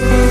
Bye.